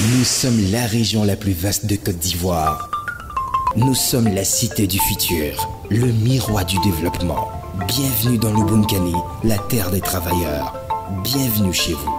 Nous sommes la région la plus vaste de Côte d'Ivoire. Nous sommes la cité du futur, le miroir du développement. Bienvenue dans l'Ubunkani, la terre des travailleurs. Bienvenue chez vous.